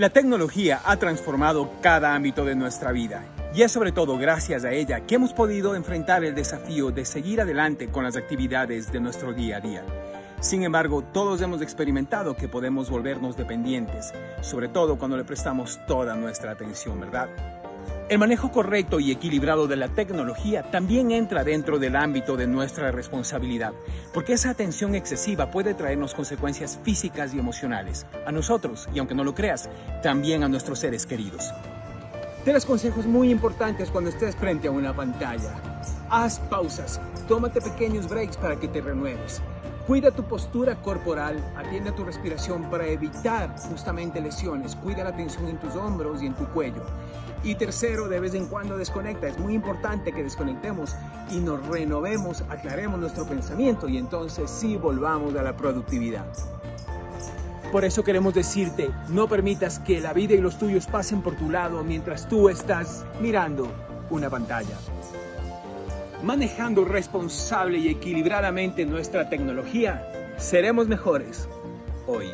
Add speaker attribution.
Speaker 1: La tecnología ha transformado cada ámbito de nuestra vida y es sobre todo gracias a ella que hemos podido enfrentar el desafío de seguir adelante con las actividades de nuestro día a día. Sin embargo, todos hemos experimentado que podemos volvernos dependientes, sobre todo cuando le prestamos toda nuestra atención, ¿verdad? El manejo correcto y equilibrado de la tecnología también entra dentro del ámbito de nuestra responsabilidad, porque esa atención excesiva puede traernos consecuencias físicas y emocionales, a nosotros, y aunque no lo creas, también a nuestros seres queridos. Tres consejos muy importantes cuando estés frente a una pantalla. Haz pausas, tómate pequeños breaks para que te renueves. Cuida tu postura corporal, atiende tu respiración para evitar justamente lesiones. Cuida la tensión en tus hombros y en tu cuello. Y tercero, de vez en cuando desconecta. Es muy importante que desconectemos y nos renovemos, aclaremos nuestro pensamiento y entonces sí volvamos a la productividad. Por eso queremos decirte, no permitas que la vida y los tuyos pasen por tu lado mientras tú estás mirando una pantalla manejando responsable y equilibradamente nuestra tecnología, seremos mejores hoy.